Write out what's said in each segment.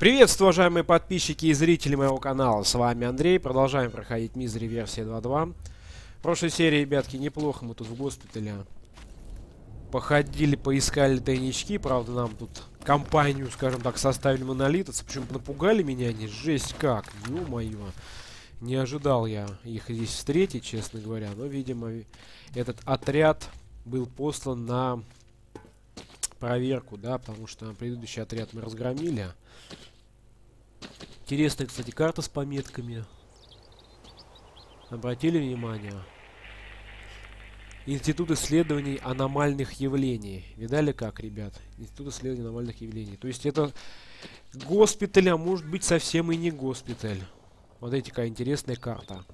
Приветствую, уважаемые подписчики и зрители моего канала. С вами Андрей. Продолжаем проходить Мизери версия 2.2. В прошлой серии, ребятки, неплохо мы тут в госпитале походили, поискали тайнички. Правда, нам тут компанию, скажем так, составили монолитовцы. Причем напугали меня они. Жесть как. Ё-моё. Не ожидал я их здесь встретить, честно говоря. Но, видимо, этот отряд был послан на проверку, да, потому что предыдущий отряд мы разгромили. Интересная, кстати, карта с пометками. Обратили внимание? Институт исследований аномальных явлений. Видали как, ребят? Институт исследований аномальных явлений. То есть это госпиталь, а может быть совсем и не госпиталь. Вот эти какая интересная карта.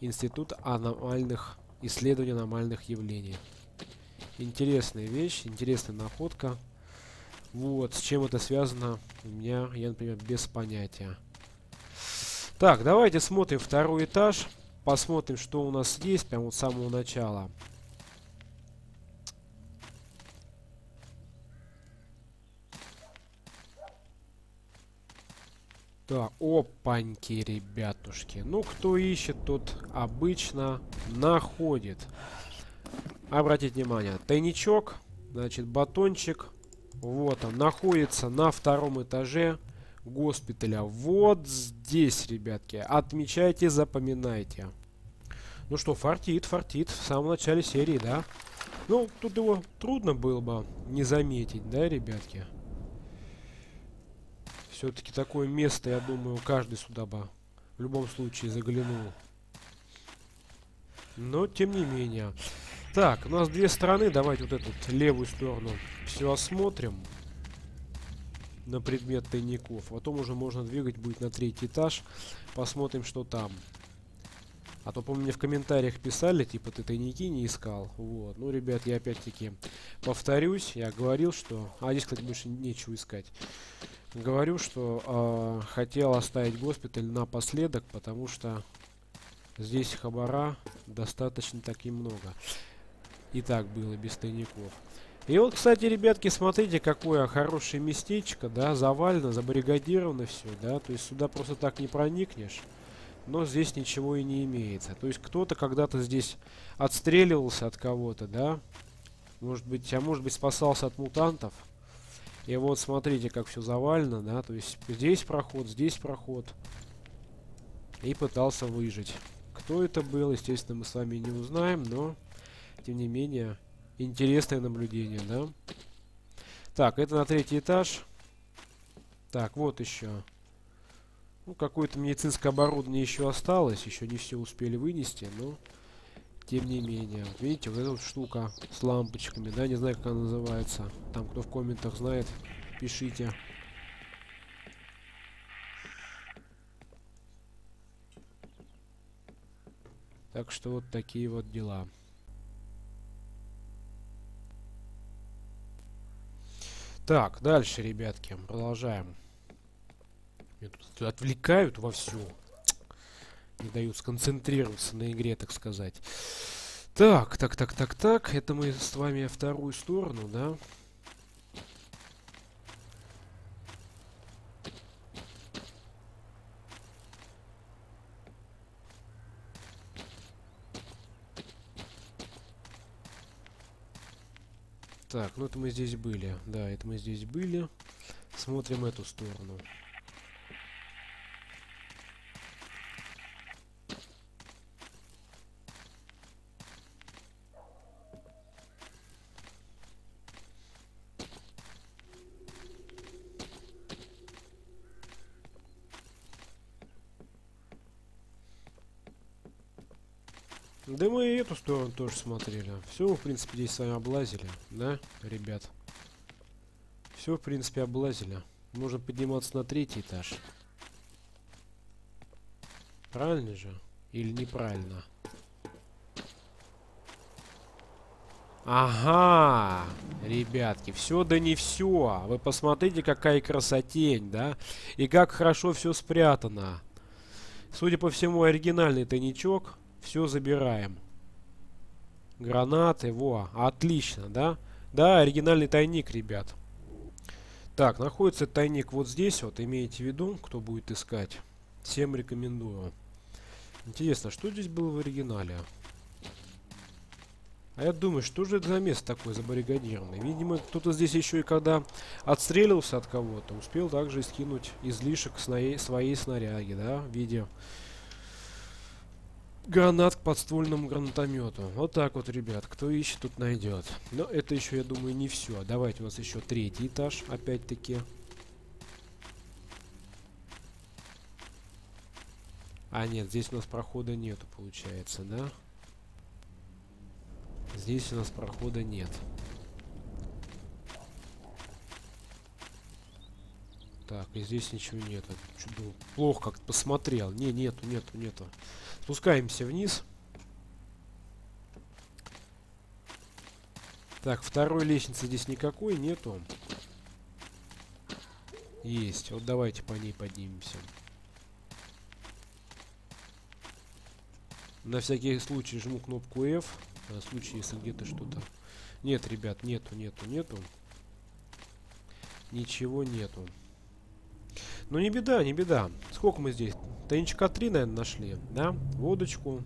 Институт аномальных исследований аномальных явлений. Интересная вещь, интересная находка. Вот, с чем это связано, у меня, я, например, без понятия. Так, давайте смотрим второй этаж. Посмотрим, что у нас есть, прямо вот с самого начала. Так, опаньки, ребятушки. Ну, кто ищет, тот обычно находит. Обратите внимание, тайничок, значит, батончик, вот он, находится на втором этаже госпиталя. Вот здесь, ребятки. Отмечайте, запоминайте. Ну что, фартит, фартит. В самом начале серии, да? Ну, тут его трудно было бы не заметить, да, ребятки? Все-таки такое место, я думаю, каждый сюда бы в любом случае заглянул. Но, тем не менее. Так, у нас две стороны. Давайте вот эту левую сторону все осмотрим. На предмет тайников. Потом уже можно двигать будет на третий этаж. Посмотрим, что там. А то, помню, мне в комментариях писали, типа, ты тайники не искал. Вот. Ну, ребят, я опять-таки повторюсь. Я говорил, что... А здесь, кстати, больше нечего искать. Говорю, что э, хотел оставить госпиталь напоследок, потому что здесь хабара достаточно таки много и так было без тайников. И вот, кстати, ребятки, смотрите, какое хорошее местечко, да, завалено, забаррикадировано все, да, то есть сюда просто так не проникнешь, но здесь ничего и не имеется. То есть кто-то когда-то здесь отстреливался от кого-то, да, может быть, а может быть спасался от мутантов. И вот смотрите, как все завалено, да, то есть здесь проход, здесь проход. И пытался выжить. Кто это был, естественно, мы с вами не узнаем, но тем не менее, интересное наблюдение, да? Так, это на третий этаж. Так, вот еще. Ну, какое-то медицинское оборудование еще осталось. Еще не все успели вынести, но... Тем не менее. Видите, вот эта вот штука с лампочками, да? Не знаю, как она называется. Там, кто в комментах знает, пишите. Так что вот такие вот дела. Так, дальше, ребятки, продолжаем. Меня тут отвлекают вовсю. Не дают сконцентрироваться на игре, так сказать. Так, так, так, так, так. Это мы с вами вторую сторону, да? Так, ну это мы здесь были. Да, это мы здесь были. Смотрим эту сторону. Эту сторону тоже смотрели. Все, в принципе, здесь с вами облазили, да, ребят? Все, в принципе, облазили. Можно подниматься на третий этаж. Правильно же? Или неправильно? Ага, ребятки, все да не все. Вы посмотрите, какая красотень, да? И как хорошо все спрятано. Судя по всему, оригинальный тайничок все забираем. Гранаты, во, отлично, да? Да, оригинальный тайник, ребят. Так, находится тайник вот здесь, вот имейте в виду, кто будет искать. Всем рекомендую. Интересно, что здесь было в оригинале? А я думаю, что же это за место такое забаррикадированное? Видимо, кто-то здесь еще и когда отстреливался от кого-то, успел также скинуть излишек своей, своей снаряги, да, в виде гранат к подствольному гранатомету. Вот так вот, ребят, кто ищет, тут найдет. Но это еще, я думаю, не все. Давайте у нас еще третий этаж, опять-таки. А, нет, здесь у нас прохода нету, получается, да? Здесь у нас прохода нет. Так, и здесь ничего нет. Чудо. Плохо как-то посмотрел. Не, нету, нету, нету. Спускаемся вниз. Так, второй лестницы здесь никакой нету. Есть. Вот давайте по ней поднимемся. На всякий случай жму кнопку F. На случай, если где-то что-то... Нет, ребят, нету, нету, нету. Ничего нету. Ну не беда, не беда. Сколько мы здесь? Тайничка 3, наверное, нашли, да? Водочку.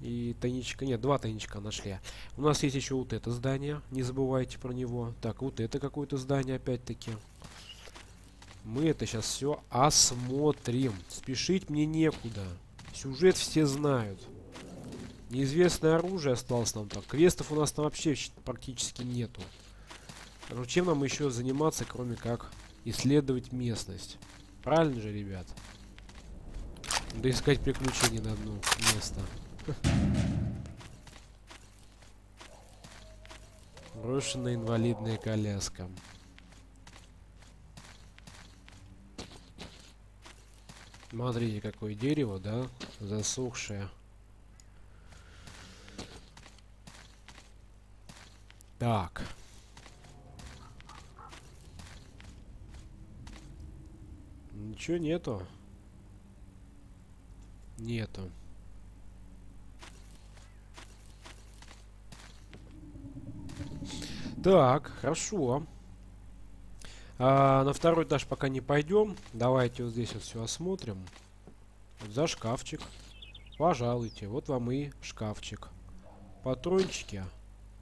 И тайничка... Нет, два тайничка нашли. У нас есть еще вот это здание. Не забывайте про него. Так, вот это какое-то здание опять-таки. Мы это сейчас все осмотрим. Спешить мне некуда. Сюжет все знают. Неизвестное оружие осталось нам так. Квестов у нас там вообще практически нету. Ну чем нам еще заниматься, кроме как исследовать местность? Правильно же, ребят? Да искать приключения на одно место. Брошенная инвалидная коляска. Смотрите, какое дерево, да? Засохшее. Так. Ничего нету. Нету. Так, хорошо. А, на второй этаж пока не пойдем. Давайте вот здесь вот все осмотрим. Вот за шкафчик. Пожалуйте, вот вам и шкафчик. Патрончики.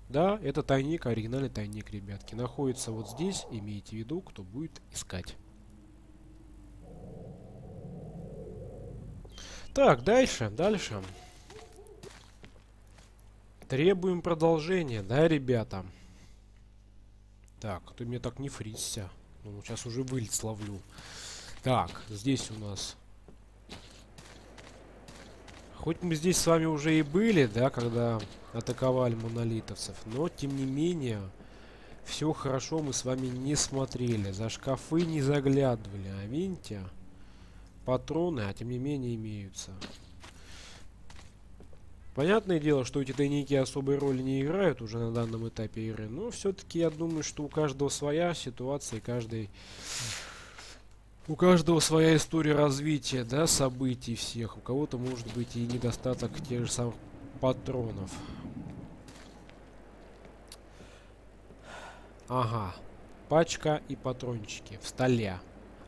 Да, это тайник, оригинальный тайник, ребятки. Находится вот здесь, имейте в виду, кто будет искать. Так, дальше, дальше. Требуем продолжения, да, ребята? Так, ты мне так не фризься. Ну, сейчас уже вылет словлю. Так, здесь у нас Хоть мы здесь с вами уже и были, да, когда атаковали монолитовцев, но тем не менее, все хорошо мы с вами не смотрели, за шкафы не заглядывали, а видите, патроны, а тем не менее имеются. Понятное дело, что эти тайники особой роли не играют уже на данном этапе игры, но все-таки я думаю, что у каждого своя ситуация, каждый у каждого своя история развития, да, событий всех. У кого-то может быть и недостаток тех же самых патронов. Ага. Пачка и патрончики в столе.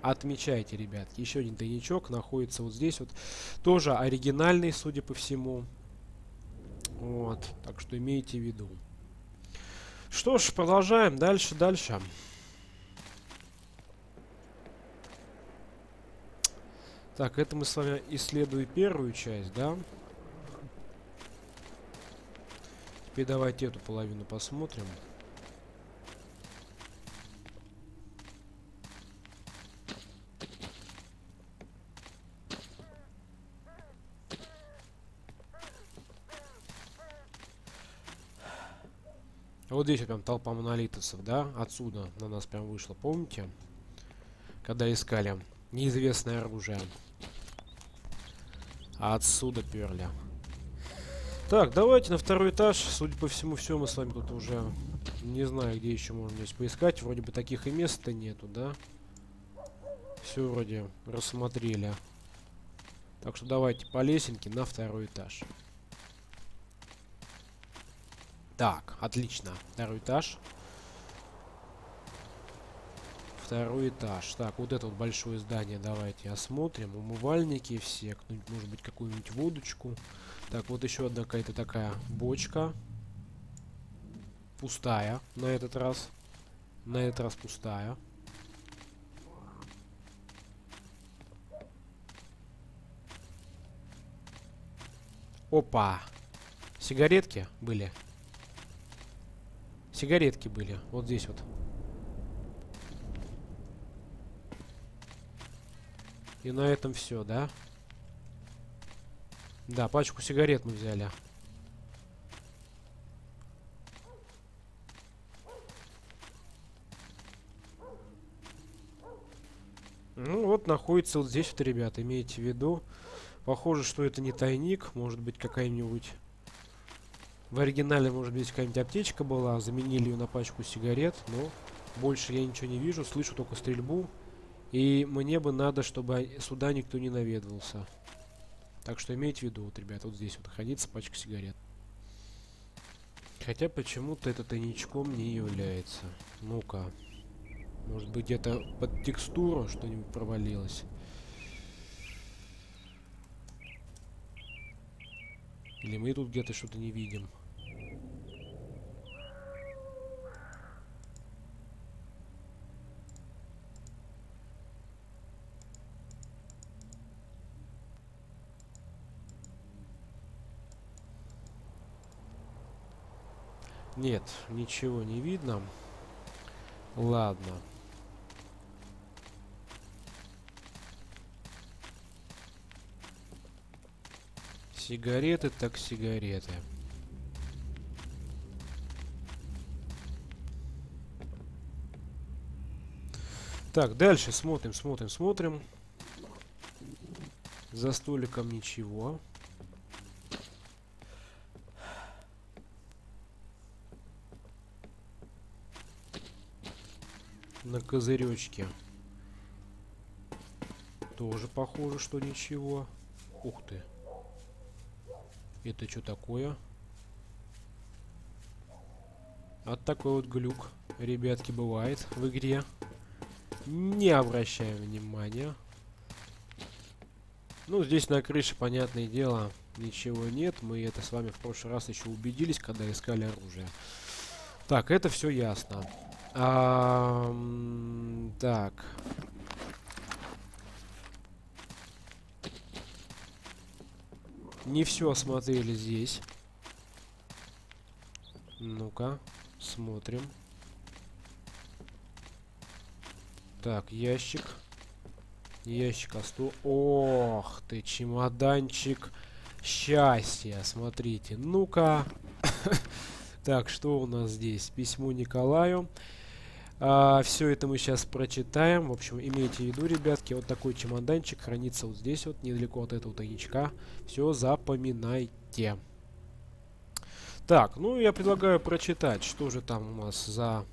Отмечайте, ребятки. Еще один тайничок находится вот здесь вот. Тоже оригинальный, судя по всему. Вот. Так что имейте в виду. Что ж, продолжаем. Дальше, дальше. Так, это мы с вами исследуем первую часть, да? Теперь давайте эту половину посмотрим. Вот здесь прям толпа монолитовцев, да? Отсюда на нас прям вышло, помните? Когда искали неизвестное оружие. А отсюда перли. Так, давайте на второй этаж. Судя по всему, все мы с вами тут уже... Не знаю, где еще можно здесь поискать. Вроде бы таких и места нету, да? Все вроде рассмотрели. Так что давайте по лесенке на второй этаж. Так, отлично. Второй этаж. второй этаж. Так, вот это вот большое здание давайте осмотрим. Умывальники все, может быть какую-нибудь водочку. Так, вот еще одна какая-то такая бочка. Пустая на этот раз. На этот раз пустая. Опа! Сигаретки были. Сигаретки были. Вот здесь вот. И на этом все, да? Да, пачку сигарет мы взяли. Ну вот находится вот здесь вот, ребята, имейте в виду. Похоже, что это не тайник, может быть какая-нибудь... В оригинале, может быть, какая-нибудь аптечка была, заменили ее на пачку сигарет, но больше я ничего не вижу, слышу только стрельбу. И мне бы надо, чтобы сюда никто не наведывался. Так что имейте в виду, вот, ребят, вот здесь вот хранится пачка сигарет. Хотя почему-то это тайничком не является. Ну-ка. Может быть где-то под текстуру что-нибудь провалилось. Или мы тут где-то что-то не видим. Нет, ничего не видно. Ладно. Сигареты так сигареты. Так, дальше смотрим, смотрим, смотрим. За столиком ничего. На козыречке. Тоже похоже, что ничего. Ух ты. Это что такое? Вот такой вот глюк, ребятки, бывает в игре. Не обращаем внимания. Ну, здесь на крыше, понятное дело, ничего нет. Мы это с вами в прошлый раз еще убедились, когда искали оружие. Так, это все ясно. А, так. Не все осмотрели здесь. Ну-ка, смотрим. Так, ящик. Ящик а сто. Ох ты, чемоданчик счастья. Смотрите. Ну-ка. так, что у нас здесь? Письмо Николаю. А, все это мы сейчас прочитаем. В общем, имейте в виду, ребятки, вот такой чемоданчик хранится вот здесь вот, недалеко от этого тайничка. Все запоминайте. Так, ну я предлагаю прочитать, что же там у нас за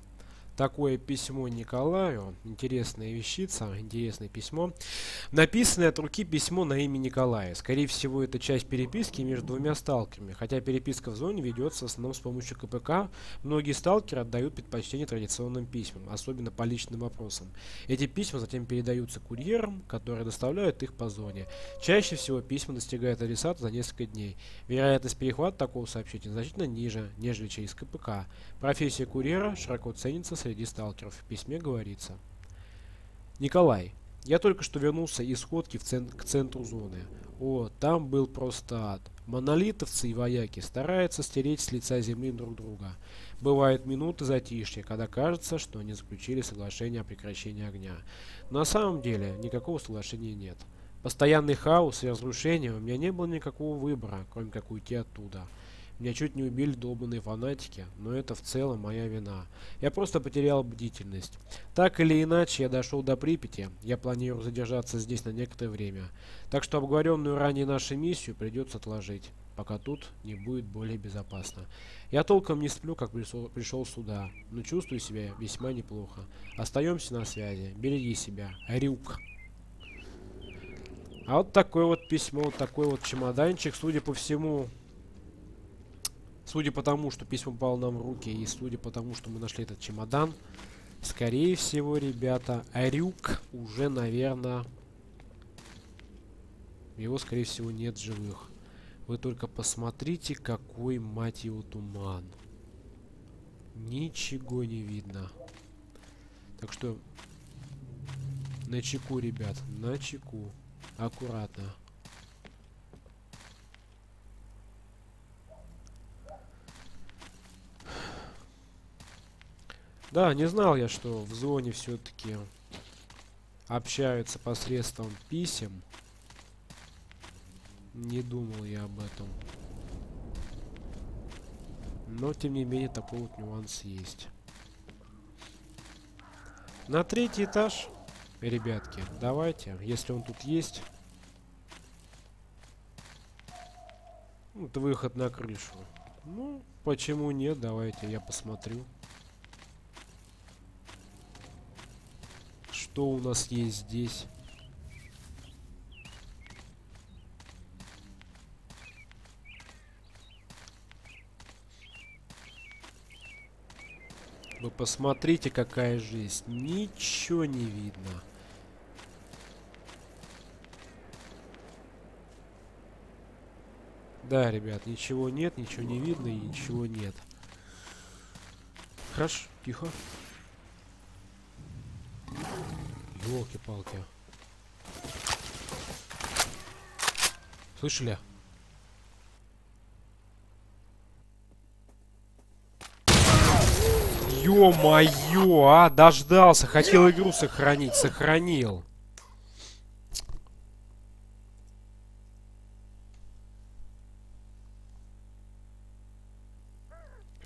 такое письмо Николаю. Интересная вещица, интересное письмо. Написанное от руки письмо на имя Николая. Скорее всего, это часть переписки между двумя сталкерами. Хотя переписка в зоне ведется в основном с помощью КПК, многие сталкеры отдают предпочтение традиционным письмам, особенно по личным вопросам. Эти письма затем передаются курьерам, которые доставляют их по зоне. Чаще всего письма достигают адресата за несколько дней. Вероятность перехвата такого сообщения значительно ниже, нежели через КПК. Профессия курьера широко ценится среди среди сталкеров. В письме говорится. Николай, я только что вернулся из сходки в цен к центру зоны. О, там был просто ад. Монолитовцы и вояки стараются стереть с лица земли друг друга. Бывают минуты затишья, когда кажется, что они заключили соглашение о прекращении огня. На самом деле никакого соглашения нет. Постоянный хаос и разрушение, у меня не было никакого выбора, кроме как уйти оттуда. Меня чуть не убили долбанные фанатики, но это в целом моя вина. Я просто потерял бдительность. Так или иначе, я дошел до Припяти. Я планирую задержаться здесь на некоторое время. Так что обговоренную ранее нашу миссию придется отложить, пока тут не будет более безопасно. Я толком не сплю, как пришел, сюда, но чувствую себя весьма неплохо. Остаемся на связи. Береги себя. Рюк. А вот такое вот письмо, вот такой вот чемоданчик, судя по всему, Судя по тому, что письмо попало нам в руки, и судя по тому, что мы нашли этот чемодан, Скорее всего, ребята, Арюк уже, наверное... Его, скорее всего, нет живых. Вы только посмотрите, какой, мать его, туман. Ничего не видно. Так что на чеку, ребят, на чеку. Аккуратно. Да, не знал я, что в зоне все-таки общаются посредством писем. Не думал я об этом. Но, тем не менее, такой вот нюанс есть. На третий этаж, ребятки, давайте, если он тут есть. Вот выход на крышу. Ну, почему нет, давайте, я посмотрю. Что у нас есть здесь? Вы посмотрите, какая жизнь. Ничего не видно. Да, ребят, ничего нет, ничего не видно и ничего нет. Хорошо, тихо. Елки-палки. Слышали? Ё-моё, а, дождался, хотел игру сохранить, сохранил.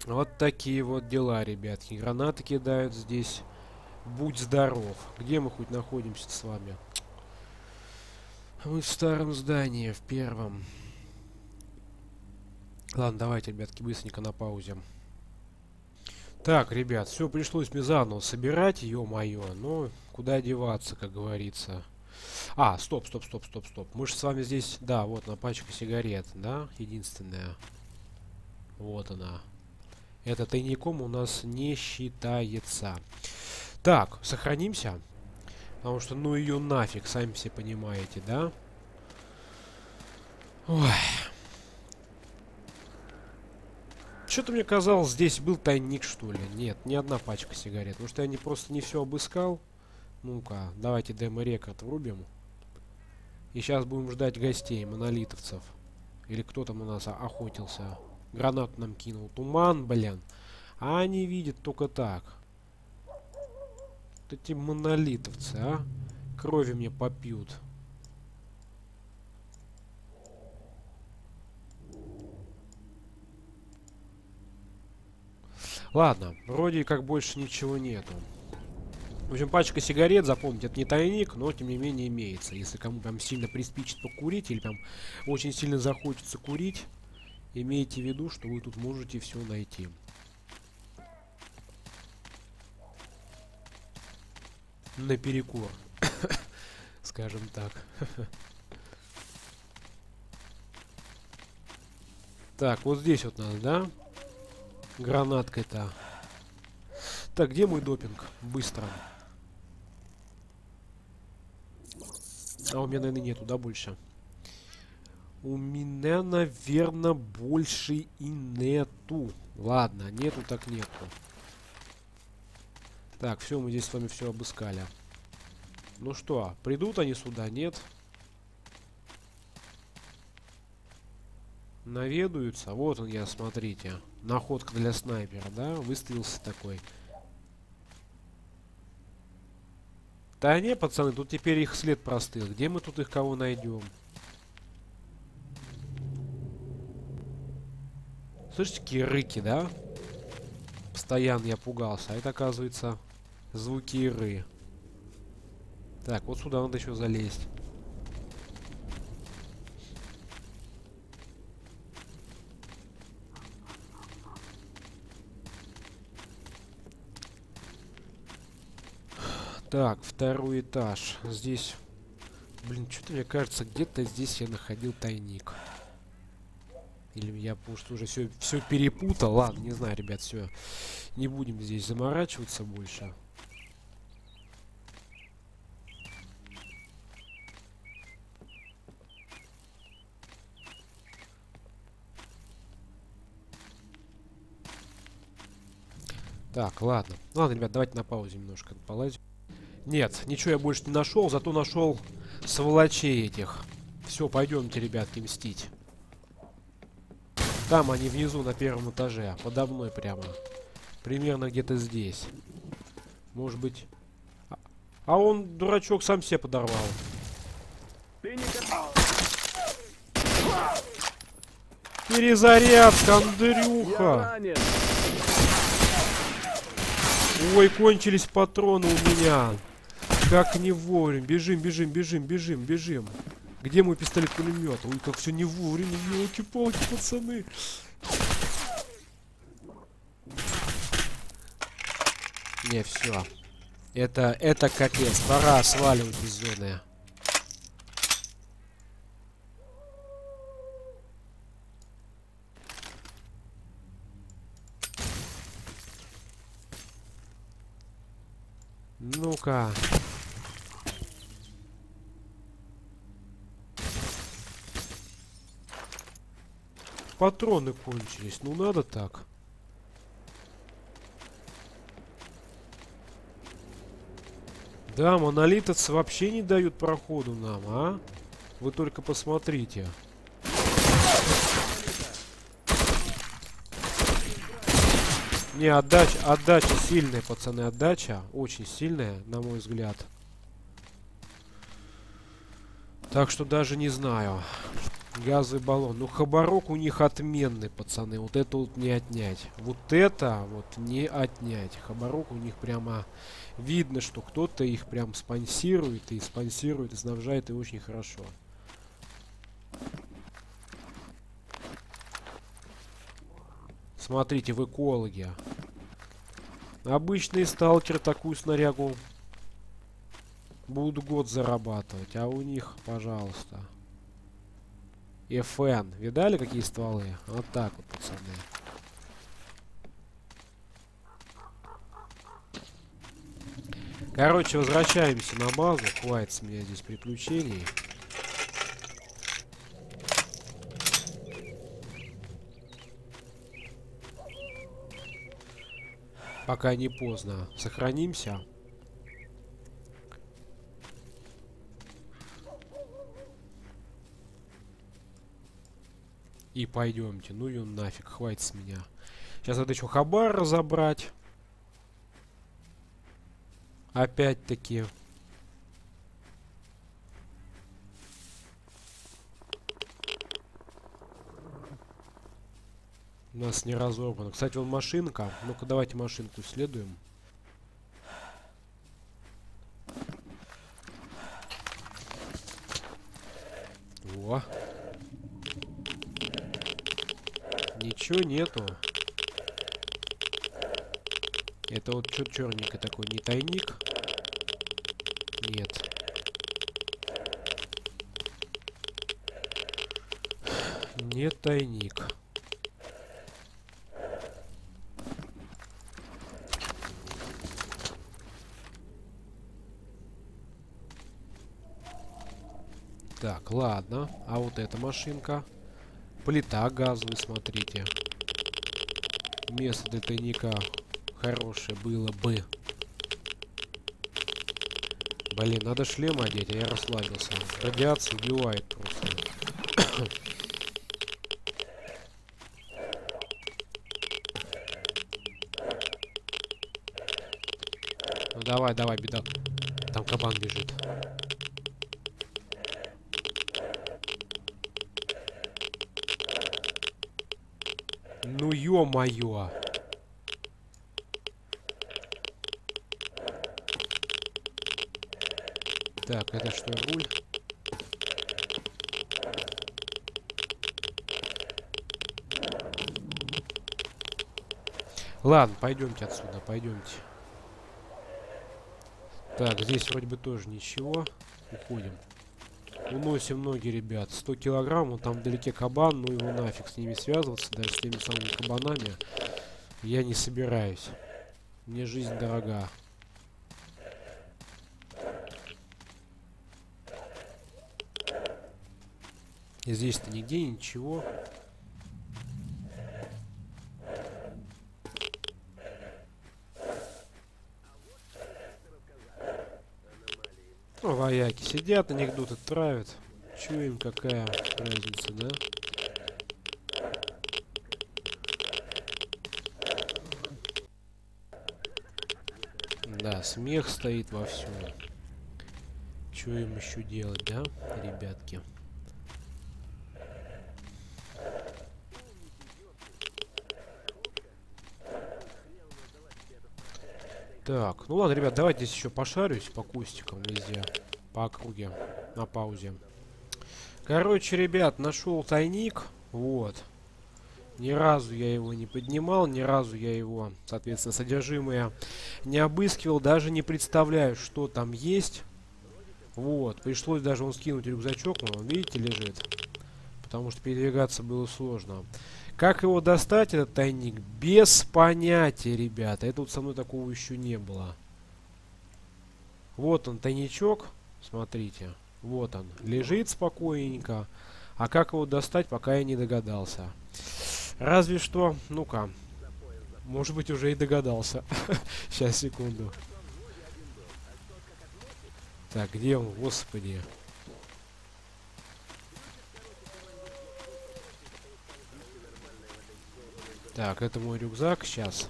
Вот такие вот дела, ребятки. Гранаты кидают здесь. Будь здоров. Где мы хоть находимся с вами? Мы в старом здании, в первом. Ладно, давайте, ребятки, быстренько на паузе. Так, ребят, все пришлось мне заново собирать, ё-моё. Ну, куда деваться, как говорится. А, стоп, стоп, стоп, стоп, стоп. Мы же с вами здесь... Да, вот на пачка сигарет, да? Единственная. Вот она. Это тайником у нас не считается. Так, сохранимся. Потому что, ну ее нафиг, сами все понимаете, да? Ой. Что-то мне казалось, здесь был тайник, что ли. Нет, ни одна пачка сигарет. Потому что я не просто не все обыскал. Ну-ка, давайте демо-рекорд врубим. И сейчас будем ждать гостей, монолитовцев. Или кто там у нас охотился. Гранату нам кинул. Туман, блин. А они видят только так. Вот эти монолитовцы, а? Крови мне попьют. Ладно, вроде как больше ничего нету. В общем, пачка сигарет, запомните, это не тайник, но тем не менее имеется. Если кому прям сильно приспичит покурить или прям очень сильно захочется курить, имейте в виду, что вы тут можете все найти. На перекур. Скажем так. Так, вот здесь вот надо, да? Гранаткой-то. Так, где мой допинг? Быстро. А у меня, наверное, нету, да, больше? У меня, наверное, больше и нету. Ладно, нету так нету. Так, все, мы здесь с вами все обыскали. Ну что, придут они сюда, нет? Наведаются. Вот он я, смотрите. Находка для снайпера, да? Выставился такой. Да не, пацаны, тут теперь их след простыл. Где мы тут их кого найдем? Слышите, какие рыки, да? Постоянно я пугался. А это, оказывается, звуки иры. Так, вот сюда надо еще залезть. Так, второй этаж. Здесь... Блин, что-то мне кажется, где-то здесь я находил тайник. Или я может уже все, все перепутал. Ладно, не знаю, ребят, все. Не будем здесь заморачиваться больше. Так, ладно. Ладно, ребят, давайте на паузе немножко полазим. Нет, ничего я больше не нашел, зато нашел сволочей этих. Все, пойдемте, ребятки, мстить. Там они внизу на первом этаже, подо мной прямо. Примерно где-то здесь. Может быть... А, а он, дурачок, сам себе подорвал. Перезарядка, Андрюха! Ой, кончились патроны у меня. Как не вовремя. Бежим, бежим, бежим, бежим, бежим. Где мой пистолет-пулемет? Ой, как все не вовремя. Елки-палки, пацаны. Не, все. Это, это капец. Пора сваливать из зоны. Ну-ка. Патроны кончились. Ну надо так. Да, монолитовцы вообще не дают проходу нам, а? Вы только посмотрите. Не, отдача, отдача сильная, пацаны, отдача. Очень сильная, на мой взгляд. Так что даже не знаю. Газовый баллон. Ну, хабарок у них отменный, пацаны. Вот это вот не отнять. Вот это вот не отнять. Хабарок у них прямо... Видно, что кто-то их прям спонсирует и спонсирует, и снабжает, и очень хорошо. Смотрите, в экологи. Обычный сталкер такую снарягу будут год зарабатывать, а у них, пожалуйста. FN. Видали, какие стволы? Вот так вот, пацаны. Короче, возвращаемся на базу. Хватит с меня здесь приключений. Пока не поздно. Сохранимся. И пойдемте. Ну и нафиг, хватит с меня. Сейчас надо еще хабар разобрать. Опять-таки. У нас не разорвано. Кстати, вон машинка. Ну-ка, давайте машинку исследуем. Во. Ничего нету. Это вот что черненькое такой, не тайник? Нет. Не тайник. Так, ладно. А вот эта машинка. Плита газовая, смотрите. Место для тайника хорошее было бы. Блин, надо шлем одеть, а я расслабился. Радиация убивает просто. ну давай, давай, беда. Там кабан бежит. Ну ё-моё. Так, это что, руль? Ладно, пойдемте отсюда, пойдемте. Так, здесь вроде бы тоже ничего. Уходим. Уносим ноги, ребят. 100 килограмм, он там вдалеке кабан, ну его нафиг с ними связываться, даже с теми самыми кабанами. Я не собираюсь. Мне жизнь дорога. Здесь-то нигде ничего. Ну, сидят, анекдоты травят. Чё им какая разница, да? Да, смех стоит во всем. Что им еще делать, да, ребятки? Так, ну ладно, ребят, давайте здесь еще пошарюсь по кустикам везде, по округе, на паузе. Короче, ребят, нашел тайник, вот. Ни разу я его не поднимал, ни разу я его, соответственно, содержимое не обыскивал, даже не представляю, что там есть. Вот, пришлось даже он скинуть рюкзачок, он, видите, лежит. Потому что передвигаться было сложно. Как его достать, этот тайник? Без понятия, ребята. Это вот со мной такого еще не было. Вот он, тайничок. Смотрите. Вот он. Лежит спокойненько. А как его достать, пока я не догадался. Разве что... Ну-ка. Может быть, уже и догадался. Сейчас, секунду. Так, где он? Господи. Так, это мой рюкзак. Сейчас.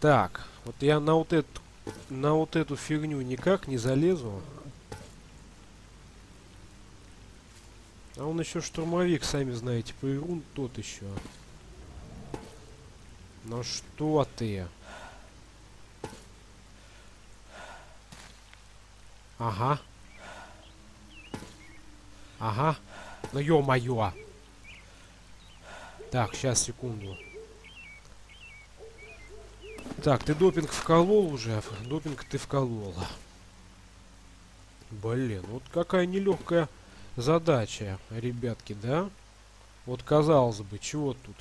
Так, вот я на вот эту, на вот эту фигню никак не залезу. А он еще штурмовик, сами знаете, поирун тот еще. Ну что ты? Ага. Ага. Ну ё-моё. Так, сейчас, секунду. Так, ты допинг вколол уже? Допинг ты вколол. Блин, вот какая нелегкая задача, ребятки, да? Вот казалось бы, чего тут?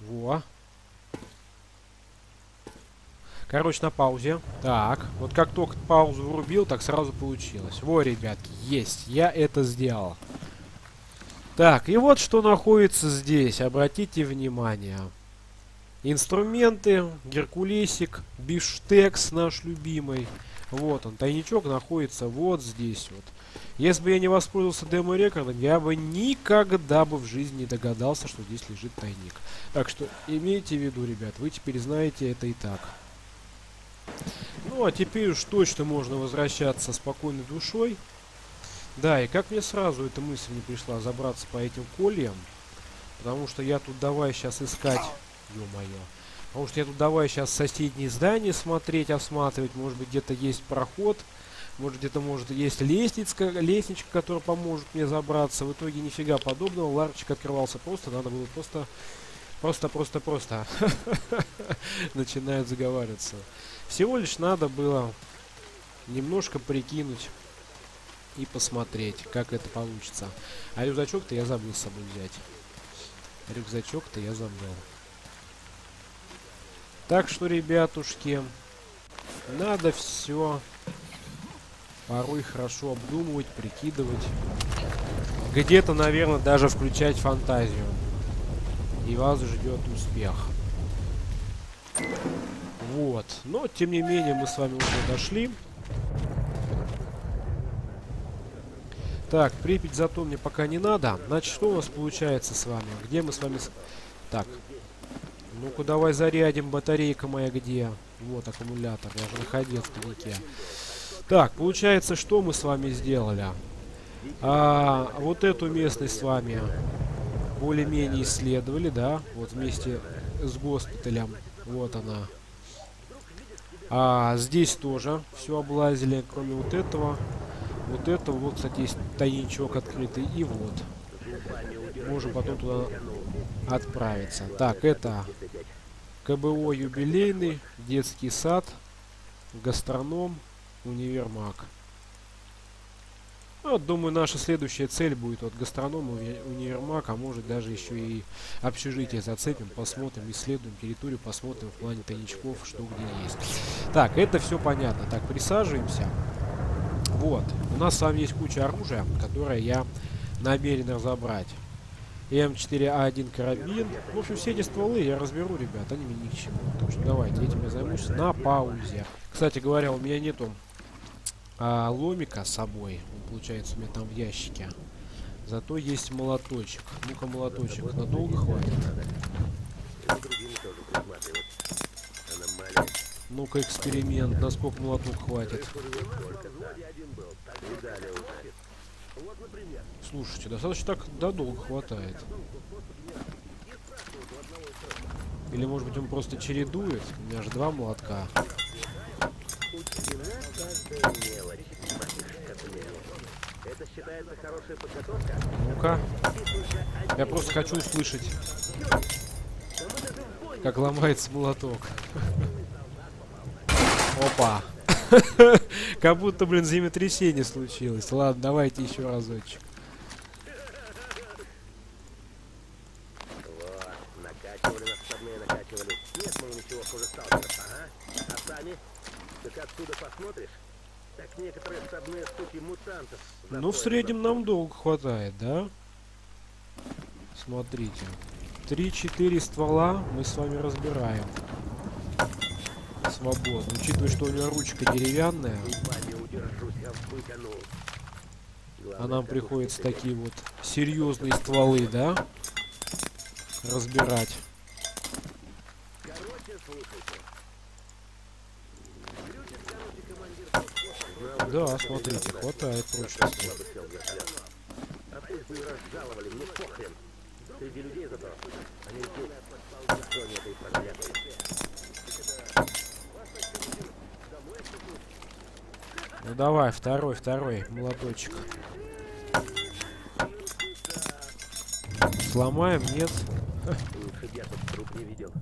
Во. Короче, на паузе. Так, вот как только паузу врубил, так сразу получилось. Во, ребятки, есть. Я это сделал. Так, и вот что находится здесь. Обратите внимание. Инструменты, Геркулесик, Биштекс наш любимый. Вот он, тайничок находится вот здесь вот. Если бы я не воспользовался демо-рекордом, я бы никогда бы в жизни не догадался, что здесь лежит тайник. Так что имейте в виду, ребят, вы теперь знаете это и так. Ну, а теперь уж точно можно возвращаться спокойной душой. Да, и как мне сразу эта мысль не пришла забраться по этим кольям. Потому что я тут давай сейчас искать... Ё-моё. Потому что я тут давай сейчас соседние здания смотреть, осматривать. Может быть, где-то есть проход. Может, где-то может есть лестница, лестничка, которая поможет мне забраться. В итоге нифига подобного. Ларчик открывался просто. Надо было просто... Просто, просто, просто. Начинают заговариваться. Всего лишь надо было немножко прикинуть и посмотреть, как это получится. А рюкзачок-то я забыл с собой взять. Рюкзачок-то я забыл. Так что, ребятушки, надо все порой хорошо обдумывать, прикидывать. Где-то, наверное, даже включать фантазию. И вас ждет успех. Вот. Но, тем не менее, мы с вами уже дошли. Так, Припять зато мне пока не надо. Значит, что у нас получается с вами? Где мы с вами... Так. Ну-ка, давай зарядим. Батарейка моя где? Вот аккумулятор. Я же находил в тайнике. Так, получается, что мы с вами сделали? А, вот эту местность с вами более-менее исследовали, да? Вот вместе с госпиталем. Вот она. А здесь тоже все облазили, кроме вот этого. Вот этого, вот, кстати, есть тайничок открытый. И вот. Можем потом туда отправиться. Так, это КБО юбилейный, детский сад, гастроном, универмаг. Ну, вот, думаю, наша следующая цель будет от гастронома, универмаг, а может даже еще и общежитие зацепим, посмотрим, исследуем территорию, посмотрим в плане тайничков, что где есть. Так, это все понятно. Так, присаживаемся. Вот, у нас вами есть куча оружия, которое я намерен разобрать. М4А1 карабин. В общем, все эти стволы я разберу, ребят, они мне ни к чему. Так что давайте, этим я займусь на паузе. Кстати говоря, у меня нету а, ломика с собой. Он, получается, у меня там в ящике. Зато есть молоточек. Ну-ка, молоточек надолго хватит? Ну-ка, эксперимент. Насколько молоток хватит? Слушайте, достаточно так додолго хватает. Или, может быть, он просто чередует? У меня же два молотка. Ну-ка. Я просто хочу услышать, как ломается молоток. Опа. Как будто, блин, землетрясение случилось. Ладно, давайте еще разочек. Ну, в среднем нам долго хватает, да? Смотрите. 3-4 ствола мы с вами разбираем. Свободно. Учитывая, что у него ручка деревянная. А нам приходится такие вот серьезные стволы, да? Разбирать. Да, смотрите, хватает прочности. Ну давай, второй, второй молоточек. Сломаем, нет? Лучше я тут труп не видел.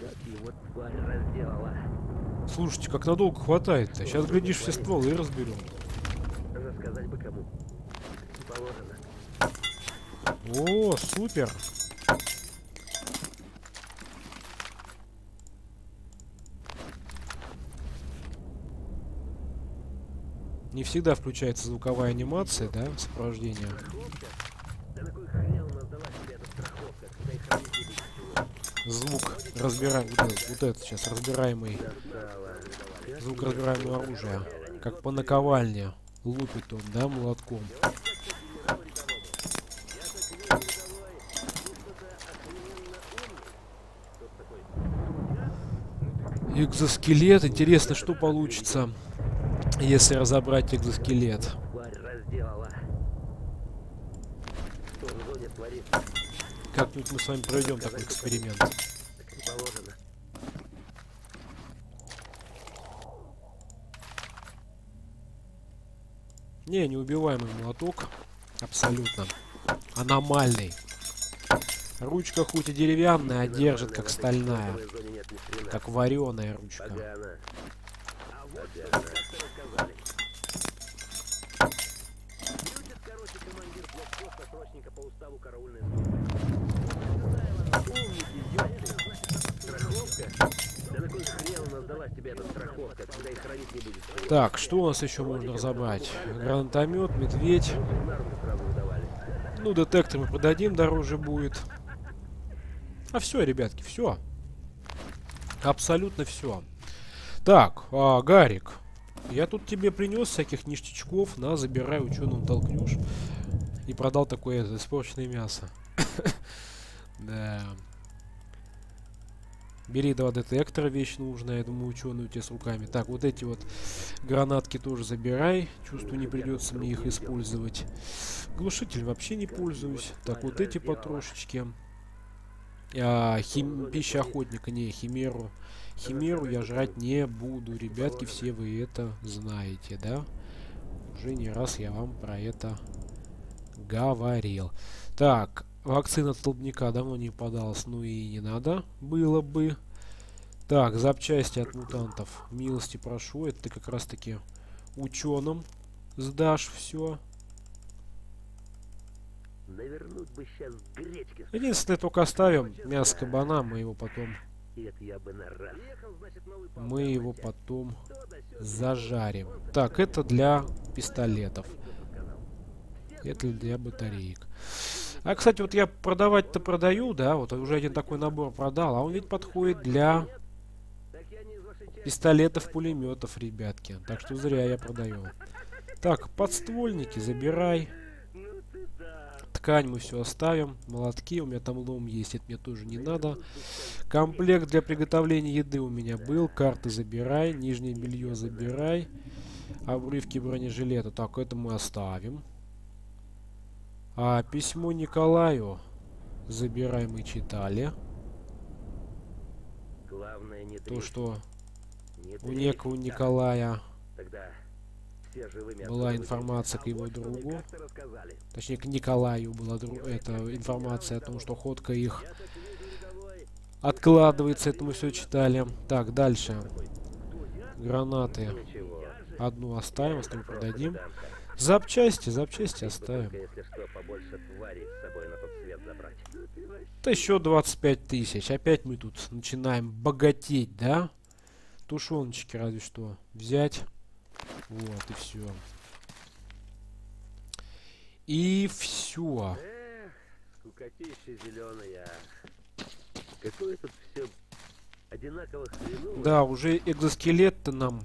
Как его тварь разделала. Слушайте, как надолго хватает-то? Сейчас, глядишь, все стволы и разберем. Рассказать бы кому. Положено. О, супер! Не всегда включается звуковая анимация, да, сопровождение. Звук разбираем, вот вот этот сейчас разбираемый звук разбираемого оружия. Как по наковальне. Лупит он, да, молотком. Экзоскелет. Интересно, что получится, если разобрать экзоскелет. Как-нибудь мы с вами проведем такой эксперимент. Не, неубиваемый молоток. Абсолютно. Аномальный. Ручка хоть и деревянная, а держит как стальная. Как вареная ручка. Так, что у нас еще можно разобрать? Гранатомет, медведь. Ну, детектор мы продадим, дороже будет. А все, ребятки, все. Абсолютно все. Так, а, Гарик, я тут тебе принес всяких ништячков. На, забирай, ученым толкнешь. И продал такое испорченное мясо. Да. Бери два детектора, вещь нужная, я думаю, ученые у тебя с руками. Так, вот эти вот гранатки тоже забирай. Чувствую, не придется мне их использовать. Глушитель вообще не пользуюсь. Так, вот эти потрошечки. А, хим... Пища охотника, не, химеру. Химеру я жрать не буду. Ребятки, все вы это знаете, да? Уже не раз я вам про это говорил. Так, вакцина от столбняка давно не подалась, ну и не надо было бы. Так, запчасти от мутантов. Милости прошу, это ты как раз таки ученым сдашь все. Навернуть бы сейчас гречки. Единственное, только оставим мясо кабана, мы его потом, мы его потом зажарим. Так, это для пистолетов. Это для батареек. А, кстати, вот я продавать-то продаю, да, вот уже один такой набор продал, а он ведь подходит для пистолетов, пулеметов, ребятки. Так что зря я продаю. Так, подствольники забирай. Ткань мы все оставим. Молотки, у меня там лом есть, это мне тоже не надо. Комплект для приготовления еды у меня был. Карты забирай, нижнее белье забирай. Обрывки бронежилета. Так, это мы оставим. А письмо Николаю забирай, мы читали. Главное не То, что не у некого Николая, Тогда все живыми была информация к его А мне другу. точнее к Николаю была дру- эта информация о том, что ходка их откладывается, это мы все читали. Так, дальше. Гранаты. Одну оставим, остальную продадим. Запчасти, запчасти оставим. Это еще 25 тысяч. Опять мы тут начинаем богатеть, да? Тушеночки разве что взять. Вот и все. И все. Да, уже экзоскелет-то нам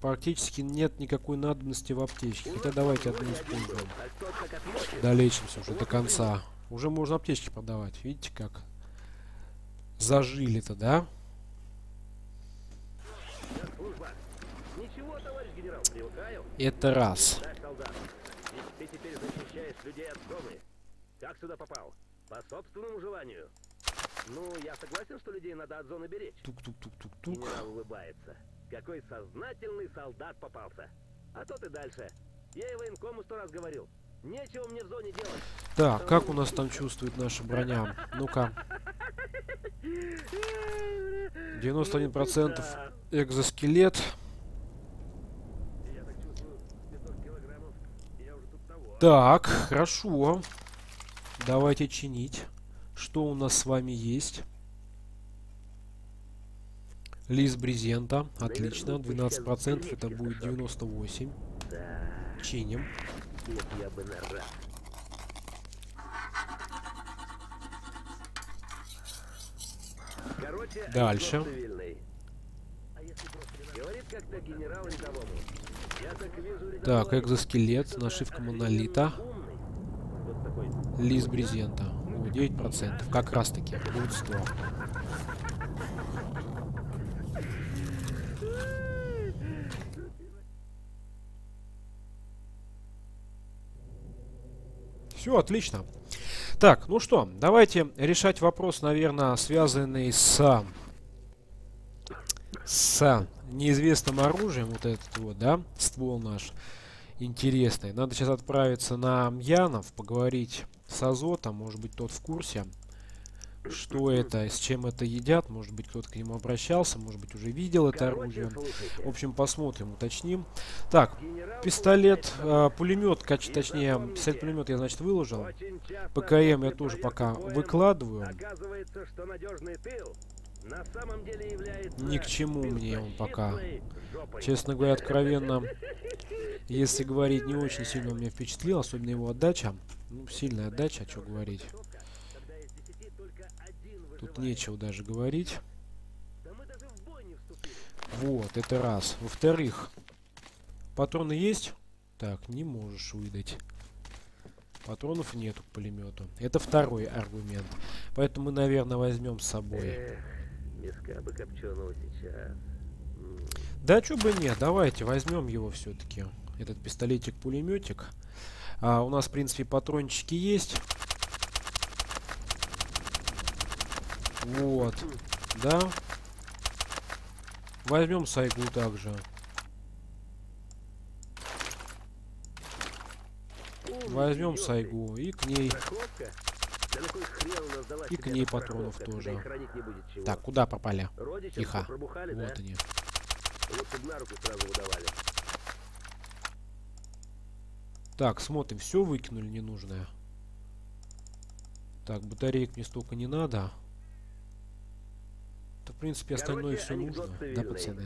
практически нет никакой надобности в аптечке. Хотя давайте одну используем. Долечимся уже до конца. Уже можно аптечки продавать. Видите как? Зажили-то, да? Это раз. Как сюда попал? По собственному желанию. Ну, я согласен, что людей надо от зоны беречь. Тук-тук-тук-тук-тук. Генерал улыбается. Какой сознательный солдат попался. А то ты дальше. Я и военкому сто раз говорил. Нечего мне в зоне делать. Так, как у нас там чувствует наша броня? Ну-ка. 91% Да. экзоскелет. Я так чувствую, 500 килограммов. Я уже тут того. Так, хорошо. Давайте чинить. Что у нас с вами есть? Лист брезента. Отлично. 12% это будет 98. Да, Чиним. Дальше. Я так экзоскелет. Нашивка монолита. Лист брезента. О, 9%. Как раз таки. Будет 100. Все, отлично. Так, ну что, давайте решать вопрос, наверное, связанный с с неизвестным оружием, вот этот вот, да, ствол наш интересный. Надо сейчас отправиться на Янов, поговорить с Азотом, может быть, тот в курсе, что это, с чем это едят, может быть, кто-то к нему обращался, может быть, уже видел это оружие. В общем, посмотрим, уточним. Так, пистолет, э, пулемет, точнее, пистолет-пулемет я, значит, выложил. ПКМ я тоже пока выкладываю. Оказывается, что надежный тыл на самом деле является Ни к чему мне он пока. Честно говоря, откровенно, если говорить, не очень сильно он меня впечатлил, особенно его отдача. Ну, сильная отдача, что говорить. Когда из 10 только один Тут нечего даже говорить. Да мы даже в бой не вступили. Вот, это раз. Во-вторых, патроны есть? Так, не можешь выдать. Патронов нету к пулемету. Это второй аргумент. Поэтому мы, наверное, возьмем с собой. Эх, миска бы копченого сейчас. Да, чё бы нет, давайте возьмем его все-таки. Этот пистолетик-пулеметик. А, у нас, в принципе, патрончики есть. Вот. Да. Возьмем сайгу также. Возьмем сайгу и к ней И к ней патронов тоже. Так, куда? Родичам Тихо. Вот они. Так, смотрим, все выкинули ненужное. Так, батареек мне столько не надо. Да, в принципе, остальное Короче, все нужно. Да, цивильный. пацаны?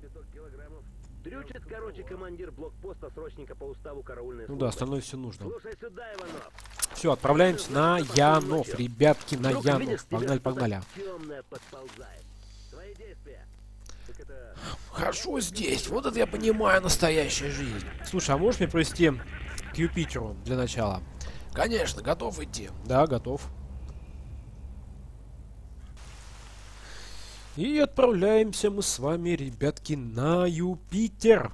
500 килограммов. Дрючит, короче, командир блокпоста срочника по уставу караульной Ну да, службы. остальное все нужно. Слушай сюда, Иванов. Все, отправляемся на Янов, ребятки, на Вдруг Янов. видишь, Погнали, погнали. это... Хорошо здесь, вот это я понимаю настоящая жизнь. Слушай, а можешь мне провести к Юпитеру для начала? Конечно, готов идти. Да, готов. И отправляемся мы с вами, ребятки, на Юпитер.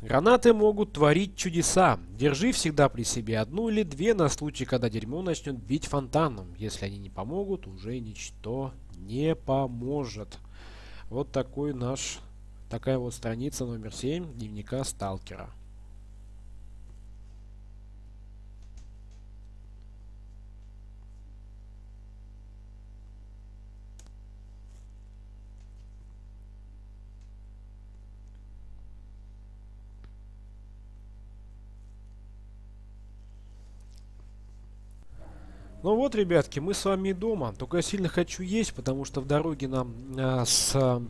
Гранаты могут творить чудеса. Держи всегда при себе одну или две на случай, когда дерьмо начнет бить фонтаном. Если они не помогут, уже ничто не поможет. Вот такой наш, такая вот страница номер 7 дневника сталкера. Ну вот, ребятки, мы с вами дома. Только я сильно хочу есть, потому что в дороге нам а, с а,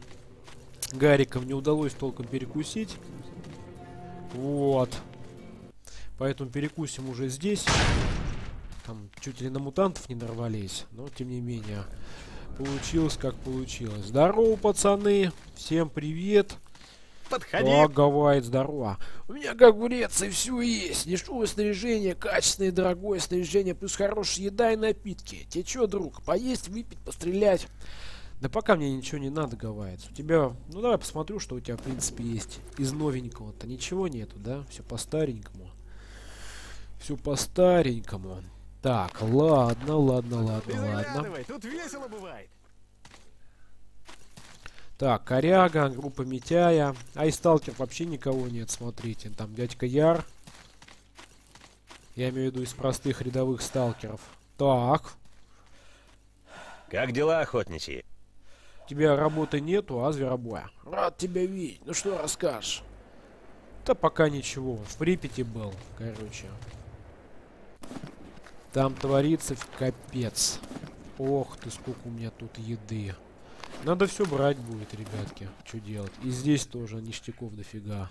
Гариком не удалось толком перекусить. Вот. Поэтому перекусим уже здесь. Там чуть ли на мутантов не нарвались. Но, тем не менее, получилось как получилось. Здорово, пацаны. Всем привет. Подходи. Так, говорит, здорово. У меня, как говорится, все есть. Дешевое снаряжение, качественное и дорогое снаряжение, плюс хорошая еда и напитки. Тебе чё, друг, поесть, выпить, пострелять? Да пока мне ничего не надо, говорит. У тебя, ну давай посмотрю, что у тебя, в принципе, есть из новенького-то. Ничего нету, да? Все по старенькому. Все по старенькому. Так, ладно, ладно, ладно, Ты ладно. тут весело бывает. Так, Коряга, группа Митяя. А из сталкеров вообще никого нет, смотрите. Там дядька Яр. Я имею в виду из простых рядовых сталкеров. Так, Как дела, охотничьи? тебя работы нету, а, зверобоя? Рад тебя видеть. Ну что расскажешь? Да пока ничего. В Припяти был, короче. Там творится капец. Ох ты, сколько у меня тут еды. Надо все брать будет, ребятки. Что делать? И здесь тоже ништяков дофига.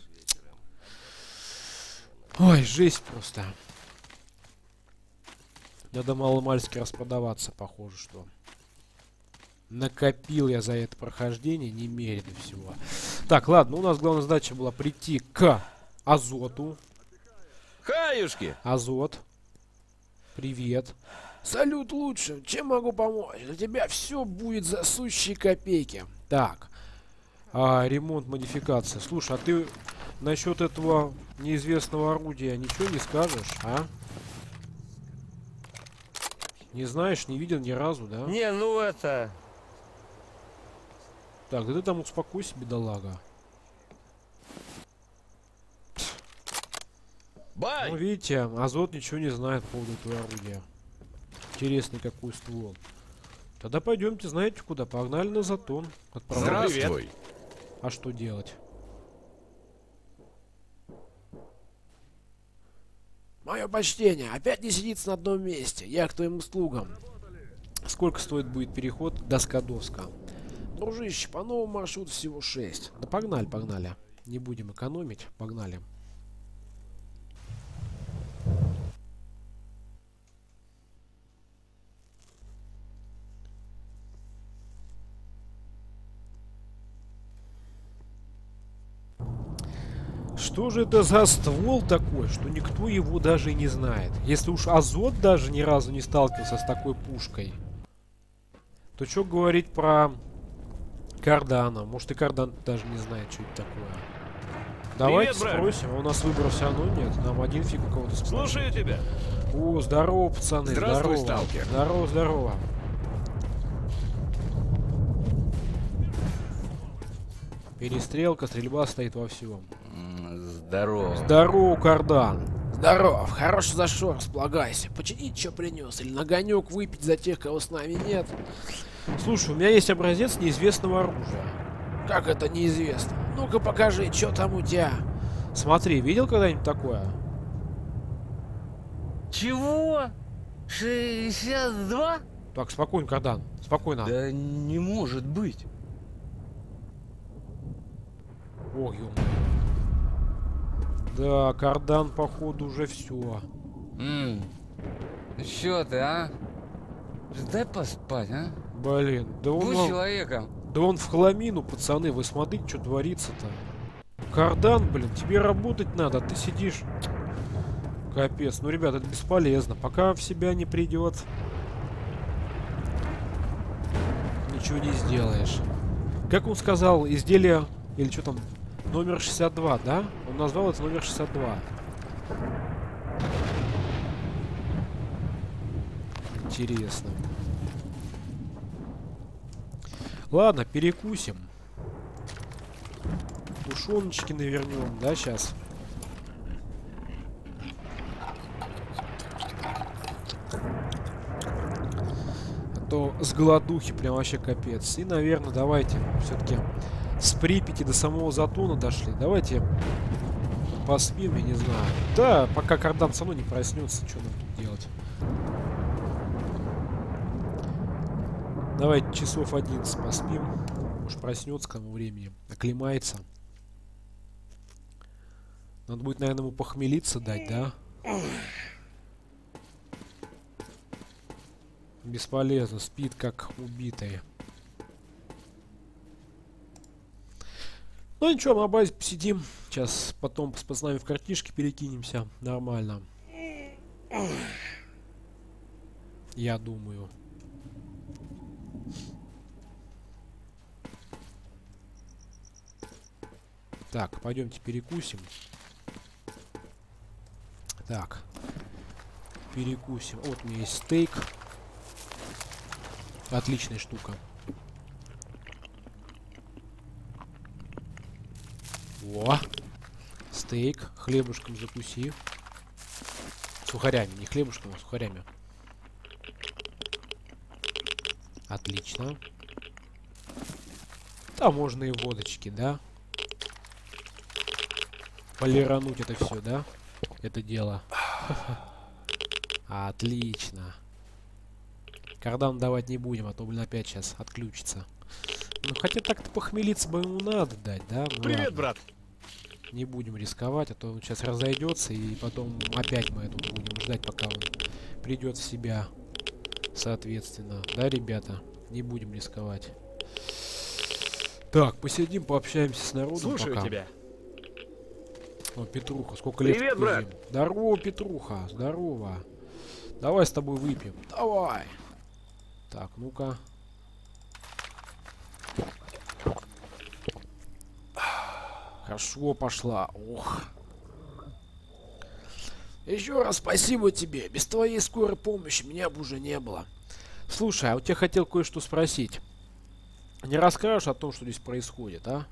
Ой, жесть просто. Надо маломальски распродаваться, похоже, что. Накопил я за это прохождение немерено всего. Так, ладно, у нас главная задача была прийти к азоту. Хаюшки! Азот. Привет. Салют лучше. Чем могу помочь? Для тебя все будет за сущие копейки. Так. А, ремонт, модификация. Слушай, а ты насчет этого неизвестного орудия ничего не скажешь, а? Не знаешь, не видел ни разу, да? Не, ну это... Так, да ты там успокойся, бедолага. Ну, Бай! видите, Азот ничего не знает по поводу этого орудия. Интересный какой ствол. Тогда пойдемте, знаете куда? Погнали на Затон. Отправляемся. Здравствуй. А что делать? Мое почтение, опять не сидится на одном месте. Я к твоим услугам. Сколько стоит будет переход до Скадовска? Дружище, по новому маршруту всего 6. Да погнали, погнали. Не будем экономить, погнали. Что же это за ствол такой, что никто его даже не знает? Если уж Азот даже ни разу не сталкивался с такой пушкой, то что говорить про Кардана? Может и Кардан даже не знает, что это такое. Давайте брат. спросим, а у нас выбора все равно нет. Нам один фиг у кого-то спрашивать. Слушаю тебя. О, здорово, пацаны, Здравствуй, здорово. сталкер. Здорово, здорово. Перестрелка, стрельба стоит во всем. Здорово. Здорово, Кардан. Здоров, хорош зашел, располагайся. Починить что принес? Или на огонек выпить за тех, кого с нами нет? Слушай, у меня есть образец неизвестного оружия. Как это неизвестно? Ну-ка покажи, что там у тебя. Смотри, видел когда-нибудь такое? Чего? 62? Так, спокойно, Кардан. Спокойно. Да не может быть. Ох, ё Да, Кардан, походу, уже все. Ммм, ну чё ты, а? Дай поспать, а? Блин, да он, Будь вам- человеком. да он в хламину, пацаны. Вы смотрите, что творится-то. Кардан, блин, тебе работать надо, а ты сидишь. Капец. Ну, ребят, это бесполезно. Пока в себя не придет. Ничего не сделаешь. Как он сказал, изделие, или что там, номер 62, да? Он назвал это номер 62. Интересно. Ладно, перекусим. Тушеночки навернем, да, сейчас? А то с голодухи прям вообще капец. И, наверное, давайте все-таки с Припяти до самого Затона дошли. Давайте поспим, я не знаю. Да, пока кардан мной не проснется, что нам тут делать? Давайте часов 11 поспим. Уж проснется к тому времени. Оклемается. Надо будет, наверное, ему похмелиться дать, да? Бесполезно, спит как убитый. Ну ничего, на базе посидим. Сейчас потом с пацанами в картишки перекинемся. Нормально. Я думаю. Так, пойдемте перекусим. Так. Перекусим. Вот у меня есть стейк. Отличная штука. Во. Стейк. Хлебушком закуси. Сухарями. Не хлебушком, а сухарями. Отлично. Там можно и водочки, да? Полирануть это все, да? Это дело. Отлично. Кардан давать не будем, а то, блин, опять сейчас отключится. Ну, хотя так-то похмелиться бы ему надо дать, да? Ну, Привет, ладно. брат. Не будем рисковать, а то он сейчас разойдется, и потом опять мы тут будем ждать, пока он придет в себя. Соответственно. Да, ребята? Не будем рисковать. Так, посидим, пообщаемся с народом Слушаю пока. тебя. О, Петруха, сколько лет Привет, брат. Здорово, Петруха, здорово. Давай с тобой выпьем. Давай. Так, ну-ка. Хорошо пошла. Ох. Еще раз спасибо тебе. Без твоей скорой помощи меня бы уже не было. Слушай, а у тебя хотел кое-что спросить. Не расскажешь о том, что здесь происходит, а?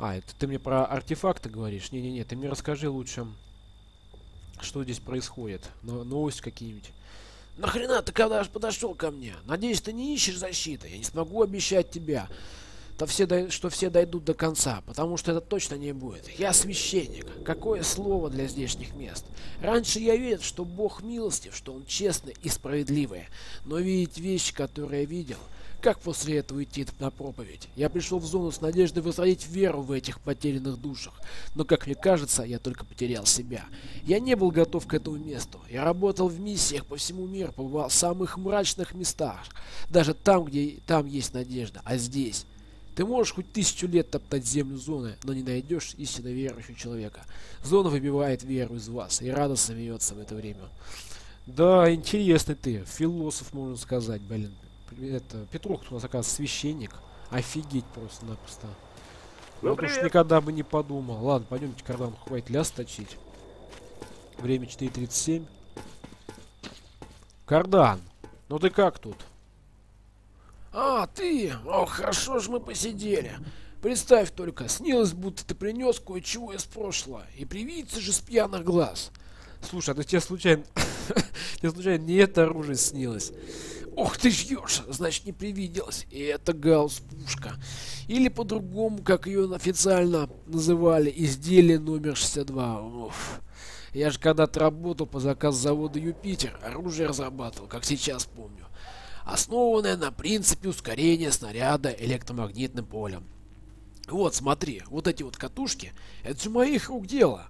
А, это ты мне про артефакты говоришь? Не-не-не, ты мне расскажи лучше, что здесь происходит. Но, новости какие-нибудь. Нахрена ты когда ж подошел ко мне? Надеюсь, ты не ищешь защиты. Я не смогу обещать тебя, то все что все дойдут до конца, потому что это точно не будет. Я священник. Какое слово для здешних мест? Раньше я верил, что Бог милостив, что Он честный и справедливый. Но видеть вещи, которые я видел, как после этого идти на проповедь? Я пришел в зону с надеждой возродить веру в этих потерянных душах. Но, как мне кажется, я только потерял себя. Я не был готов к этому месту. Я работал в миссиях по всему миру, побывал в самых мрачных местах. Даже там, где там есть надежда. А здесь... Ты можешь хоть тысячу лет топтать землю зоны, но не найдешь истинно верующего человека. Зона выбивает веру из вас и радостно смеется в это время. Да, интересный ты. Философ, можно сказать, блин. Это, Петрух у нас, оказывается, священник. Офигеть просто-напросто. Ну, вот уж никогда бы не подумал. Ладно, пойдемте кардан, хватит ляс точить. Время 4.37. Кардан, ну ты как тут? А, ты? Ох, хорошо же мы посидели. Представь только, снилось, будто ты принес кое-чего из прошлого, и привидится же с пьяных глаз. Слушай, а ты тебе случайно... тебе случайно не это оружие снилось? Ох ты жьешь, значит не привиделось. И это гаусс-пушка. Или по-другому, как ее официально называли, изделие номер 62. Уф. Я же когда-то работал по заказу завода Юпитер, оружие разрабатывал, как сейчас помню. Основанное на принципе ускорения снаряда электромагнитным полем. Вот, смотри, вот эти вот катушки, это же моих рук дело.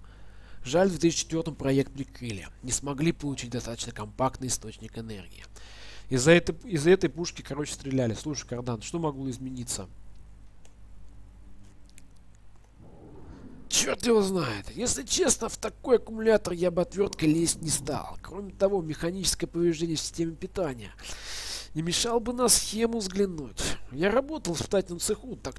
Жаль, в 2004 проект прикрыли. Не смогли получить достаточно компактный источник энергии. Из-за этой, из этой пушки, короче, стреляли. Слушай, Кардан, что могло измениться? Черт его знает. Если честно, в такой аккумулятор я бы отверткой лезть не стал. Кроме того, механическое повреждение в системе питания. Не мешал бы на схему взглянуть. Я работал в испытательном цеху, так,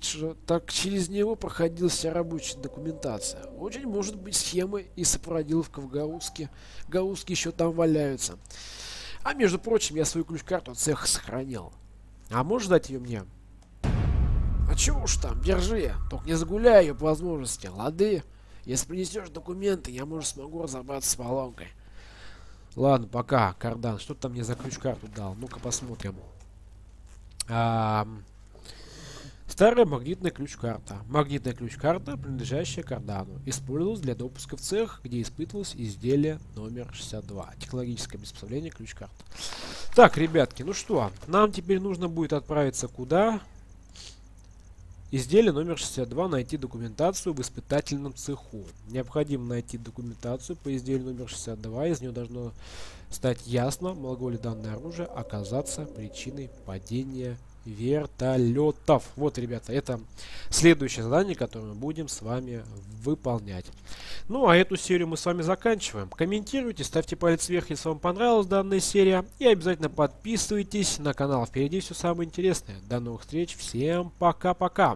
так через него проходила вся рабочая документация. Очень может быть схемы и сопроводиловка в Гауске. Гауски еще там валяются. А между прочим, я свою ключ-карту от цеха сохранил. А можешь дать ее мне? А чего уж там, держи. Только не загуляй ее по возможности, лады? Если принесешь документы, я, может, смогу разобраться с поломкой. Ладно, пока, Кардан. Что там мне за ключ-карту дал? Ну-ка посмотрим. А, старая магнитная ключ-карта. Магнитная ключ-карта, принадлежащая Кардану. Использовалась для допуска в цех, где испытывалось изделие номер 62. Технологическое приспособление ключ-карт. Так, ребятки, ну что, нам теперь нужно будет отправиться куда? Изделие номер 62 найти документацию в испытательном цеху. Необходимо найти документацию по изделию номер 62. Из нее должно стать ясно, могло ли данное оружие оказаться причиной падения вертолетов. Вот, ребята, это следующее задание, которое мы будем с вами выполнять. Ну, а эту серию мы с вами заканчиваем. Комментируйте, ставьте палец вверх, если вам понравилась данная серия. И обязательно подписывайтесь на канал. Впереди все самое интересное. До новых встреч. Всем пока-пока.